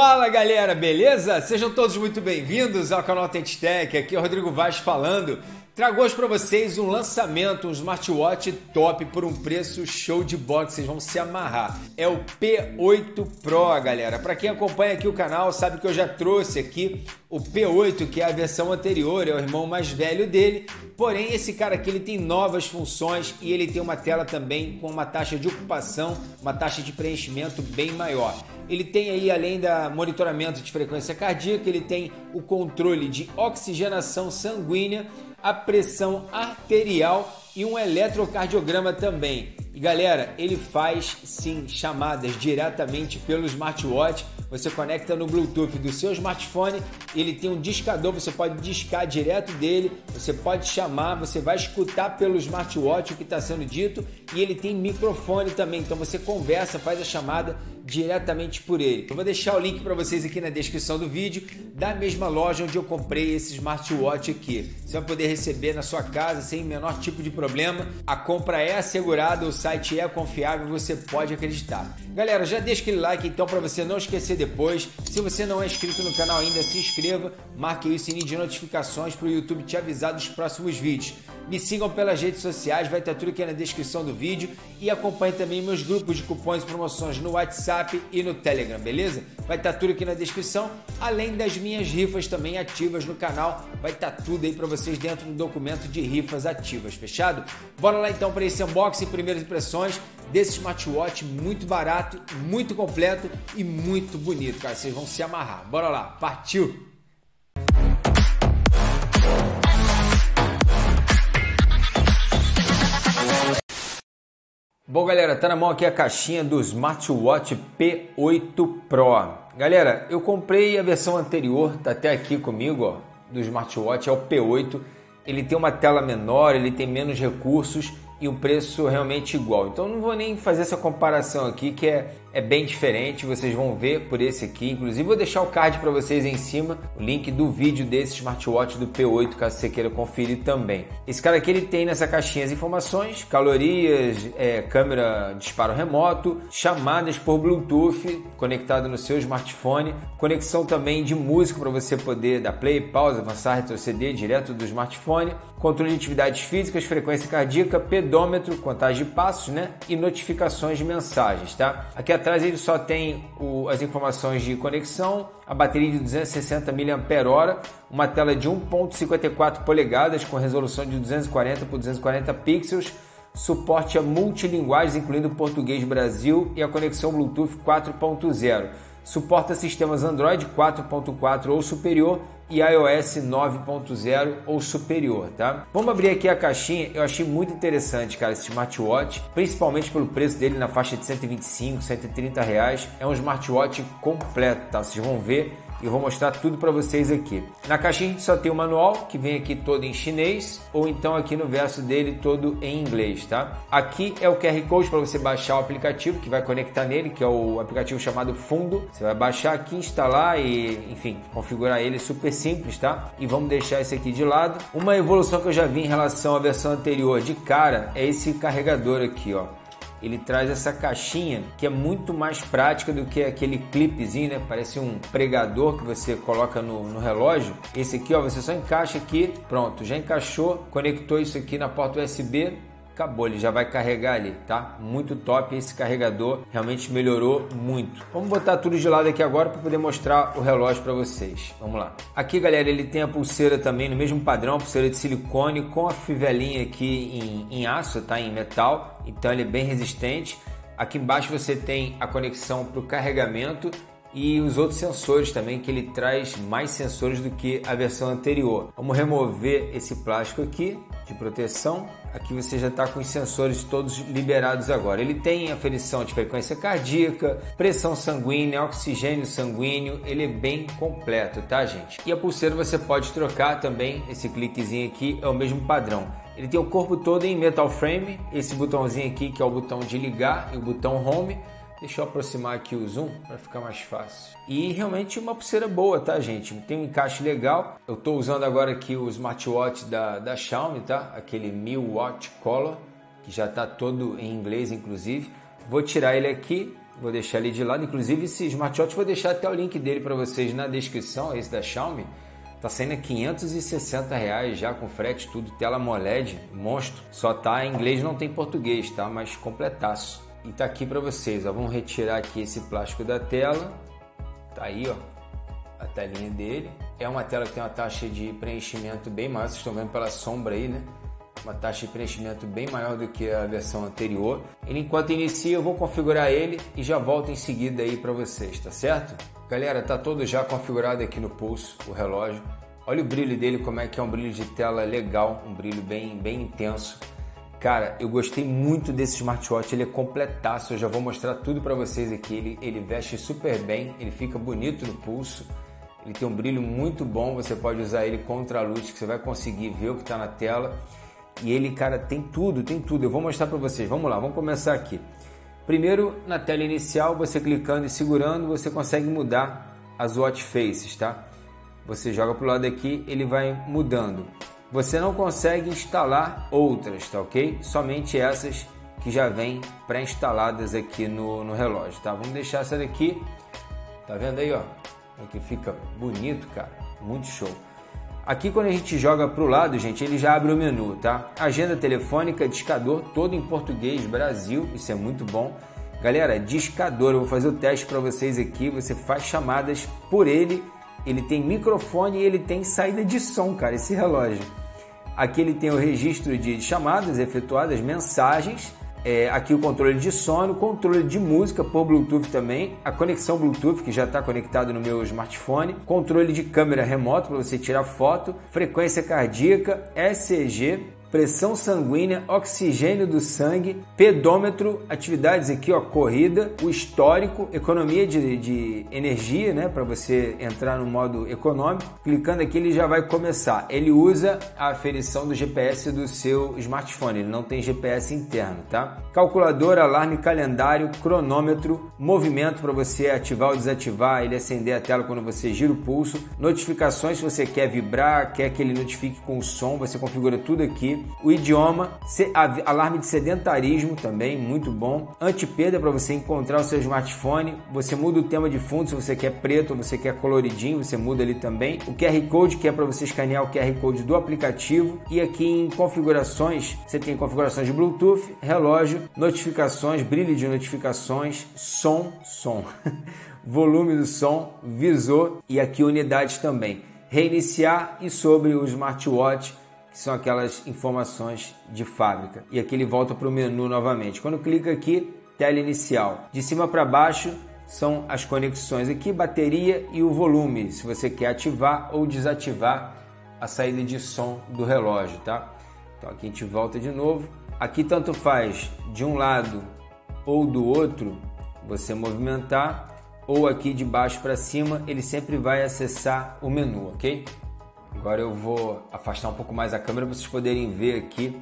Fala galera, beleza? Sejam todos muito bem-vindos ao canal Tech. Aqui é o Rodrigo Vaz falando. Trago hoje para vocês um lançamento, um smartwatch top por um preço show de box, vocês vão se amarrar. É o P8 Pro, galera. Para quem acompanha aqui o canal, sabe que eu já trouxe aqui o P8, que é a versão anterior, é o irmão mais velho dele. Porém, esse cara aqui ele tem novas funções e ele tem uma tela também com uma taxa de ocupação, uma taxa de preenchimento bem maior. Ele tem aí, além da monitoramento de frequência cardíaca, ele tem o controle de oxigenação sanguínea a pressão arterial e um eletrocardiograma também. E galera, ele faz sim chamadas diretamente pelo smartwatch. Você conecta no Bluetooth do seu smartphone, ele tem um discador, você pode discar direto dele, você pode chamar, você vai escutar pelo smartwatch o que está sendo dito e ele tem microfone também, então você conversa, faz a chamada diretamente por ele. Eu vou deixar o link para vocês aqui na descrição do vídeo da mesma loja onde eu comprei esse smartwatch aqui. Você vai poder receber na sua casa sem menor tipo de problema. A compra é assegurada, o site é confiável, você pode acreditar. Galera, já deixa aquele like então para você não esquecer depois. Se você não é inscrito no canal ainda, se inscreva, marque o sininho de notificações para o YouTube te avisar dos próximos vídeos. Me sigam pelas redes sociais, vai estar tudo aqui na descrição do vídeo e acompanhe também meus grupos de cupons e promoções no WhatsApp e no Telegram, beleza? Vai estar tudo aqui na descrição, além das minhas rifas também ativas no canal, vai estar tudo aí para vocês dentro do documento de rifas ativas, fechado? Bora lá então para esse unboxing, primeiras impressões desse smartwatch muito barato, muito completo e muito bonito, cara. Vocês vão se amarrar. Bora lá, partiu! Bom, galera, tá na mão aqui a caixinha do Smartwatch P8 Pro. Galera, eu comprei a versão anterior, tá até aqui comigo, ó, do Smartwatch, é o P8. Ele tem uma tela menor, ele tem menos recursos e um preço realmente igual. Então não vou nem fazer essa comparação aqui que é, é bem diferente, vocês vão ver por esse aqui. Inclusive vou deixar o card para vocês em cima, o link do vídeo desse smartwatch do P8, caso você queira conferir também. Esse cara aqui ele tem nessa caixinha as informações, calorias, é, câmera disparo remoto, chamadas por Bluetooth conectado no seu smartphone, conexão também de música para você poder dar play, pausa, avançar, retroceder direto do smartphone, controle de atividades físicas, frequência cardíaca, pedômetro, contagem de passos, né? E notificações de mensagens, tá? Aqui atrás ele só tem o, as informações de conexão, a bateria de 260 mAh, uma tela de 1.54 polegadas com resolução de 240 por 240 pixels, suporte a multilinguagens incluindo português Brasil e a conexão Bluetooth 4.0 Suporta sistemas Android 4.4 ou superior e iOS 9.0 ou superior, tá? Vamos abrir aqui a caixinha. Eu achei muito interessante, cara, esse smartwatch, principalmente pelo preço dele na faixa de 125, 130 reais. É um smartwatch completo, tá? Vocês vão ver eu vou mostrar tudo para vocês aqui. Na caixinha a gente só tem o manual que vem aqui todo em chinês ou então aqui no verso dele todo em inglês, tá? Aqui é o QR Code para você baixar o aplicativo que vai conectar nele, que é o aplicativo chamado Fundo. Você vai baixar aqui, instalar e, enfim, configurar ele super simples, tá? E vamos deixar esse aqui de lado. Uma evolução que eu já vi em relação à versão anterior de cara é esse carregador aqui, ó ele traz essa caixinha que é muito mais prática do que aquele clipezinho, né? Parece um pregador que você coloca no, no, relógio. Esse aqui, ó, você só encaixa aqui, pronto, já encaixou, conectou isso aqui na porta USB, acabou, ele já vai carregar ali, tá? Muito top esse carregador, realmente melhorou muito. Vamos botar tudo de lado aqui agora para poder mostrar o relógio para vocês. Vamos lá. Aqui, galera, ele tem a pulseira também no mesmo padrão, pulseira de silicone com a fivelinha aqui em, em aço, tá? Em metal, então ele é bem resistente. Aqui embaixo você tem a conexão para o carregamento e os outros sensores também, que ele traz mais sensores do que a versão anterior. Vamos remover esse plástico aqui de proteção. Aqui você já está com os sensores todos liberados agora. Ele tem aferição de frequência cardíaca, pressão sanguínea, oxigênio sanguíneo, ele é bem completo, tá gente? E a pulseira você pode trocar também, esse cliquezinho aqui é o mesmo padrão. Ele tem o corpo todo em metal frame, esse botãozinho aqui que é o botão de ligar e o botão home Deixa eu aproximar aqui o zoom para ficar mais fácil. E realmente uma pulseira boa, tá, gente? Tem um encaixe legal. Eu estou usando agora aqui o smartwatch da, da Xiaomi, tá? Aquele Mi Watch Color, que já está todo em inglês, inclusive. Vou tirar ele aqui Vou deixar ele de lado. Inclusive, esse smartwatch vou deixar até o link dele para vocês na descrição. Esse da Xiaomi. Tá saindo a 560 reais já com frete, tudo, tela AMOLED, monstro. Só tá em inglês, não tem português, tá? Mas completaço. E tá aqui para vocês, ó. Vamos retirar aqui esse plástico da tela. Tá aí, ó, a telinha dele. É uma tela que tem uma taxa de preenchimento bem maior, vocês estão vendo pela sombra aí, né? Uma taxa de preenchimento bem maior do que a versão anterior. Ele, enquanto inicia, eu vou configurar ele e já volto em seguida aí para vocês, tá certo? Galera, tá todo já configurado aqui no pulso, o relógio. Olha o brilho dele, como é que é um brilho de tela legal, um brilho bem, bem intenso. Cara, eu gostei muito desse smartwatch, ele é completaço, eu já vou mostrar tudo para vocês aqui. Ele, ele veste super bem, ele fica bonito no pulso, ele tem um brilho muito bom, você pode usar ele contra a luz, que você vai conseguir ver o que está na tela. E ele, cara, tem tudo, tem tudo. Eu vou mostrar para vocês. Vamos lá, vamos começar aqui. Primeiro, na tela inicial, você clicando e segurando, você consegue mudar as watch faces, tá? Você joga para o lado aqui, ele vai mudando você não consegue instalar outras, tá ok? Somente essas que já vêm pré-instaladas aqui no, no relógio, tá? Vamos deixar essa daqui, tá vendo aí, ó? Aqui fica bonito, cara, muito show. Aqui quando a gente joga para o lado, gente, ele já abre o menu, tá? Agenda telefônica, discador, todo em português, Brasil, isso é muito bom. Galera, discador, eu vou fazer o teste para vocês aqui, você faz chamadas por ele ele tem microfone e ele tem saída de som, cara, esse relógio. Aqui ele tem o registro de chamadas efetuadas, mensagens. É, aqui o controle de sono, controle de música por Bluetooth também, a conexão Bluetooth que já está conectado no meu smartphone, controle de câmera remoto para você tirar foto, frequência cardíaca, ECG, pressão sanguínea, oxigênio do sangue, pedômetro, atividades aqui, ó, corrida, o histórico, economia de, de energia, né, para você entrar no modo econômico. Clicando aqui, ele já vai começar. Ele usa a aferição do GPS do seu smartphone, ele não tem GPS interno, tá? Calculador, alarme, calendário, cronômetro, movimento para você ativar ou desativar, ele acender a tela quando você gira o pulso, notificações se você quer vibrar, quer que ele notifique com o som, você configura tudo aqui o idioma, alarme de sedentarismo também, muito bom. Antiperda para você encontrar o seu smartphone. Você muda o tema de fundo se você quer preto você quer coloridinho, você muda ali também. O QR Code que é para você escanear o QR Code do aplicativo. E aqui em configurações, você tem configurações de Bluetooth, relógio, notificações, brilho de notificações, som, som. volume do som, visor e aqui unidades também. Reiniciar e sobre o smartwatch que são aquelas informações de fábrica. E aqui ele volta para o menu novamente. Quando clica aqui, tela inicial. De cima para baixo são as conexões aqui, bateria e o volume, se você quer ativar ou desativar a saída de som do relógio, tá? Então aqui a gente volta de novo. Aqui tanto faz de um lado ou do outro você movimentar ou aqui de baixo para cima, ele sempre vai acessar o menu, ok? Agora eu vou afastar um pouco mais a câmera para vocês poderem ver aqui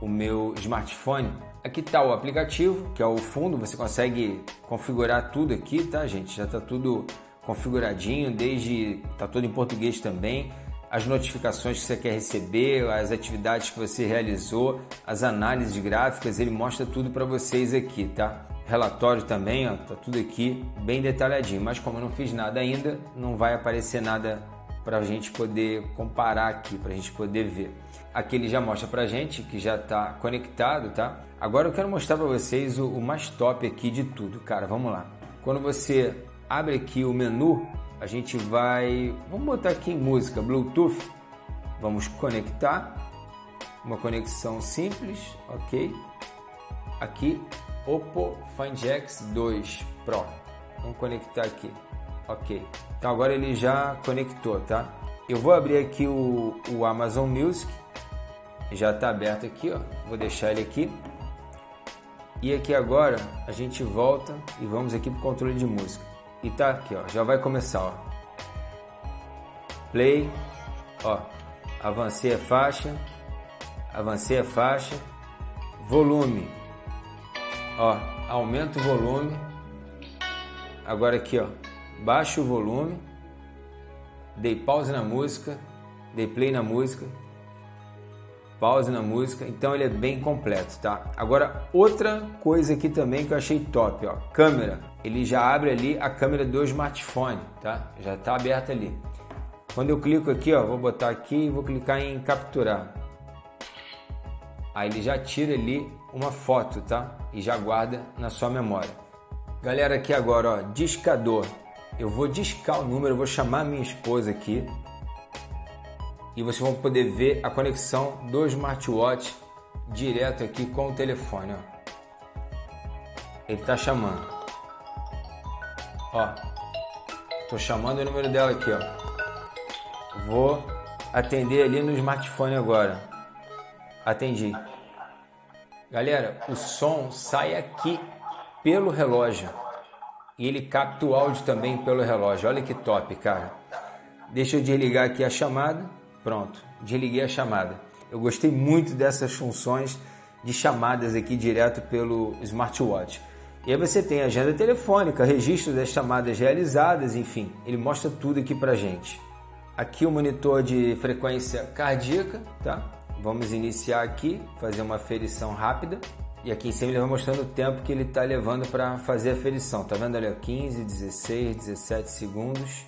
o meu smartphone. Aqui está o aplicativo, que é o fundo, você consegue configurar tudo aqui, tá, gente? Já está tudo configuradinho, desde tá tudo em português também. As notificações que você quer receber, as atividades que você realizou, as análises gráficas, ele mostra tudo para vocês aqui, tá? Relatório também, ó, tá tudo aqui bem detalhadinho, mas como eu não fiz nada ainda, não vai aparecer nada para a gente poder comparar aqui, para a gente poder ver. Aqui ele já mostra para a gente que já está conectado, tá? Agora eu quero mostrar para vocês o, o mais top aqui de tudo, cara. Vamos lá. Quando você abre aqui o menu, a gente vai, vamos botar aqui em música, Bluetooth. Vamos conectar, uma conexão simples, ok? Aqui, Oppo Find X2 Pro. Vamos conectar aqui. Ok. Então agora ele já conectou, tá? Eu vou abrir aqui o, o Amazon Music. Já está aberto aqui, ó. Vou deixar ele aqui. E aqui agora a gente volta e vamos aqui para o controle de música. E tá aqui, ó. Já vai começar, ó. Play, ó. Avancei a faixa. Avancei a faixa. Volume. Ó, aumenta o volume. Agora aqui, ó baixo o volume, dei pause na música, dei play na música. pause na música, então ele é bem completo, tá? Agora, outra coisa aqui também que eu achei top, ó, câmera. Ele já abre ali a câmera do smartphone, tá? Já está aberta ali. Quando eu clico aqui, ó, vou botar aqui e vou clicar em capturar. Aí ele já tira ali uma foto, tá? E já guarda na sua memória. Galera, aqui agora, ó, discador. Eu vou discar o número, eu vou chamar minha esposa aqui e vocês vão poder ver a conexão do smartwatch direto aqui com o telefone. Ó. Ele está chamando. Ó, tô chamando o número dela aqui, ó. Vou atender ali no smartphone agora. Atendi. Galera, o som sai aqui pelo relógio e ele capta o áudio também pelo relógio. Olha que top, cara. Deixa eu desligar aqui a chamada. Pronto, desliguei a chamada. Eu gostei muito dessas funções de chamadas aqui direto pelo smartwatch. E aí você tem agenda telefônica, registro das chamadas realizadas, enfim, ele mostra tudo aqui pra gente. Aqui o monitor de frequência cardíaca, tá? Vamos iniciar aqui, fazer uma aferição rápida. E aqui em cima ele vai mostrando o tempo que ele está levando para fazer a aferição. Tá vendo ali? 15, 16, 17 segundos.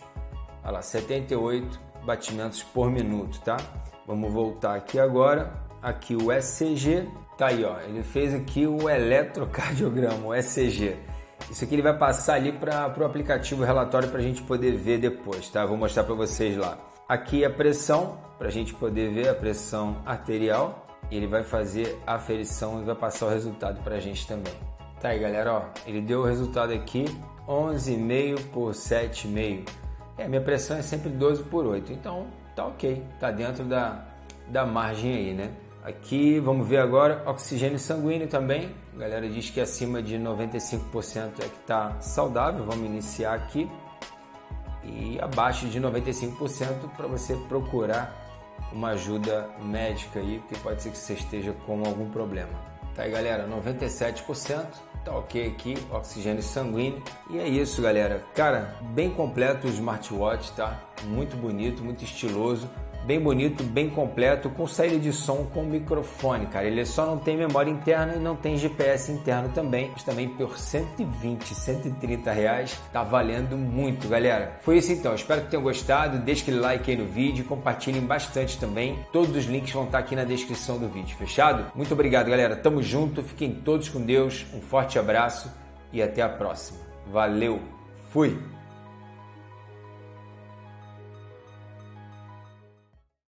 Olha lá, 78 batimentos por minuto, tá? Vamos voltar aqui agora. Aqui o ECG, tá aí, ó. Ele fez aqui o eletrocardiograma, o ECG. Isso aqui ele vai passar ali para o aplicativo relatório para a gente poder ver depois, tá? Vou mostrar para vocês lá. Aqui a pressão, para a gente poder ver a pressão arterial. Ele vai fazer a aferição e vai passar o resultado para a gente também. Tá aí, galera, ó. Ele deu o resultado aqui, 11,5 por 7,5 é, minha pressão é sempre 12 por 8, então tá ok, tá dentro da, da margem aí, né? Aqui vamos ver agora oxigênio sanguíneo também. A galera diz que acima de 95% é que está saudável. Vamos iniciar aqui. E abaixo de 95% para você procurar uma ajuda médica aí, porque pode ser que você esteja com algum problema. Tá aí, galera, 97%. Tá ok aqui, oxigênio sanguíneo. E é isso, galera. Cara, bem completo o smartwatch, tá? Muito bonito, muito estiloso bem bonito, bem completo, com saída de som com microfone, cara. Ele só não tem memória interna e não tem GPS interno também, mas também por 120, 130 reais tá valendo muito, galera. Foi isso então, espero que tenham gostado, deixe aquele like aí no vídeo, compartilhem bastante também. Todos os links vão estar aqui na descrição do vídeo, fechado? Muito obrigado, galera. Tamo junto, fiquem todos com Deus, um forte abraço e até a próxima. Valeu, fui!